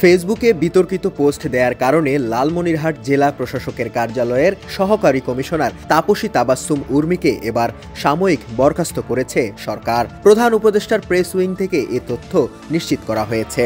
ফেসবুকে বিতর্কিত পোস্ট দেওয়ার কারণে লালমনিরহাট জেলা প্রশাসকের কার্যালয়ের সহকারী কমিশনার তাপসী তাবাসুম উর্মিকে এবার সাময়িক বরখাস্ত করেছে সরকার। প্রধান উপদেষ্টার প্রেস উইং থেকে এ তথ্য নিশ্চিত করা হয়েছে।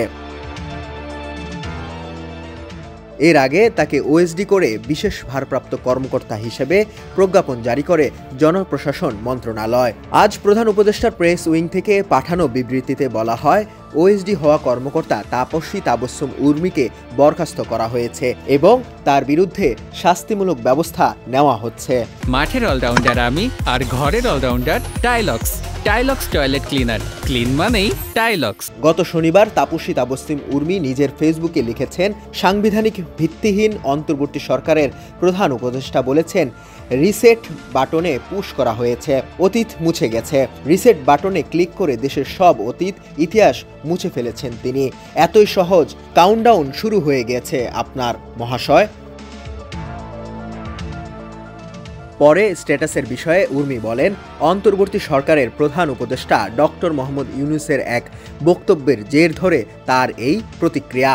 এর আগে তাকে ওএসডি করে বিশেষ ভারপ্রাপ্ত কর্মকর্তা হিসেবে প্রজ্ঞাপন জারি করে জনপ্রশাসন মন্ত্রণালয়। আজ প্রধান উপদেষ্টার প্রেস উইং থেকে পাঠানো বিবৃতিতে বলা হয় ওএসডি হওয়া কর্মকর্তা তাপস্বী তাবস্যম উর্মিকে বরখাস্ত করা হয়েছে এবং তার বিরুদ্ধে শাস্তিমূলক ব্যবস্থা নেওয়া হচ্ছে। মাঠের অলরাউন্ডার আমি আর ঘরের all rounder Tylox Tylox toilet cleaner clean মানেই টাইলক্স গত শনিবার তাপসী তাবস্তিম উর্মি নিজের ফেসবুকে লিখেছেন, সাংবিধানিক ভিত্তিহীন অন্তর্বর্তী সরকারের প্রধান উপদেষ্টা বলেছেন, রিসেট বাটনে পুশ করা হয়েছে, অতীত মুছে গেছে। রিসেট বাটনে ক্লিক করে দেশের সব অতীত, ইতিহাস মুছে ফেলেছেন তিনি। এতই সহজ কাউন্টডাউন শুরু হয়ে গেছে আপনার মহাশয়। পরে স্ট্যাটাসের বিষয়ে উর্মি বলেন, অন্তর্বর্তী সরকারের প্রধান উপদেষ্টা ডক্টর মোহাম্মদ ইউনুসের এক বক্তব্যের জের ধরে তার এই প্রতিক্রিয়া।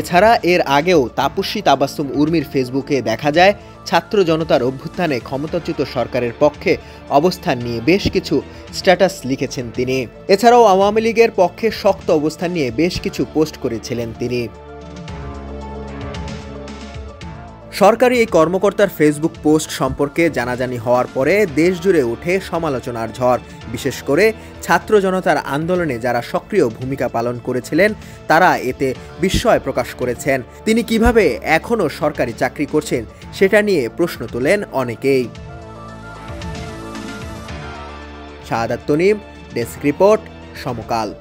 এছাড়া এর আগেও তাপস্বী তাবাসুম উর্মির ফেসবুকে দেখা যায়, ছাত্র জনতার অভ্যুত্থানে ক্ষমতাচ্যুত সরকারের পক্ষে অবস্থান নিয়ে বেশ কিছু স্ট্যাটাস লিখেছেন তিনি। এছাড়াও আওয়ামী লীগের পক্ষে শক্ত অবস্থান নিয়ে বেশ কিছু পোস্ট করেছিলেন তিনি। সরকারি এই কর্মকর্তার ফেসবুক পোস্ট সম্পর্কে জানাজানি হওয়ার পরে দেশজুড়ে উঠে সমালোচনার ঝড়। বিশেষ করে ছাত্র জনতার আন্দোলনে যারা সক্রিয় ভূমিকা পালন করেছিলেন, তারা এতে বিস্ময় প্রকাশ করেছেন। তিনি কীভাবে এখনও সরকারি চাকরি করছেন, সেটা নিয়ে প্রশ্ন তোলেন অনেকেই। Shahadat Tanim, desk report Samakal.